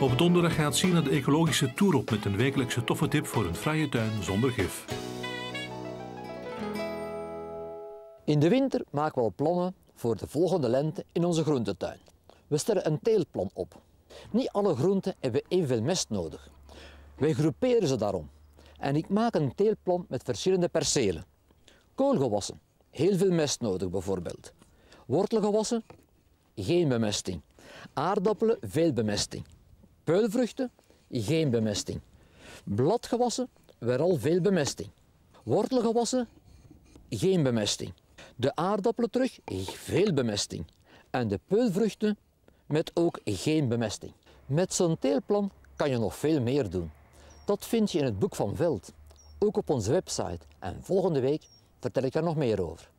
Op donderdag gaat Sina de ecologische tour op met een wekelijkse toffe tip voor een vrije tuin zonder gif. In de winter maken we al plannen voor de volgende lente in onze groentetuin. We stellen een teelplan op. Niet alle groenten hebben evenveel mest nodig. Wij groeperen ze daarom. En ik maak een teelplan met verschillende percelen. Koolgewassen, heel veel mest nodig bijvoorbeeld. Wortelgewassen, geen bemesting. Aardappelen, veel bemesting. Peulvruchten, geen bemesting. Bladgewassen, al veel bemesting. Wortelgewassen, geen bemesting. De aardappelen terug, veel bemesting. En de peulvruchten met ook geen bemesting. Met zo'n teelplan kan je nog veel meer doen. Dat vind je in het boek van Veld, ook op onze website. En volgende week vertel ik er nog meer over.